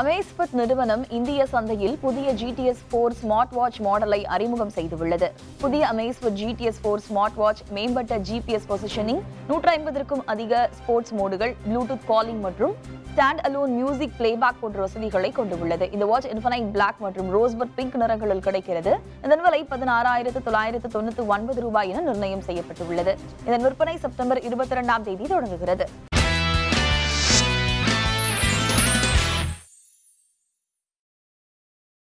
அமேஸ்பத் நிறுவனம் இந்திய சந்தையில் புதிய ஜிடிஎஸ் போர் ஸ்மார்ட் வாட்ச் மாடலை அறிமுகம் செய்துள்ளது. புதிய Amazfit GTS four smart watch மேம்பட்ட ஜிபிஎஸ் பொசிஷனிங் நூற்றி ஐம்பதற்கும் அதிக ஸ்போர்ட்ஸ் மோடுகள் ப்ளூடூத் காலிங் மற்றும் ஸ்டாண்ட் அலோன் மியூசிக் பிளேபேக் போன்ற வசதிகளை கொண்டுள்ளது. இந்த வாட்ச் இன்ஃபனைட் பிளாக் மற்றும் ரோஸ்பர்ட் பிங்க் நிறங்களில் கிடைக்கிறது. இதன் விலை பதினாறாயிரத்து தொள்ளாயிரத்து தொண்ணூத்தி ஒன்பது ரூபாய் என நிர்ணயம் செய்யப்பட்டுள்ளது. இதன் விற்பனை செப்டம்பர் இருபத்தி இரண்டாம் தேதி தொடங்குகிறது.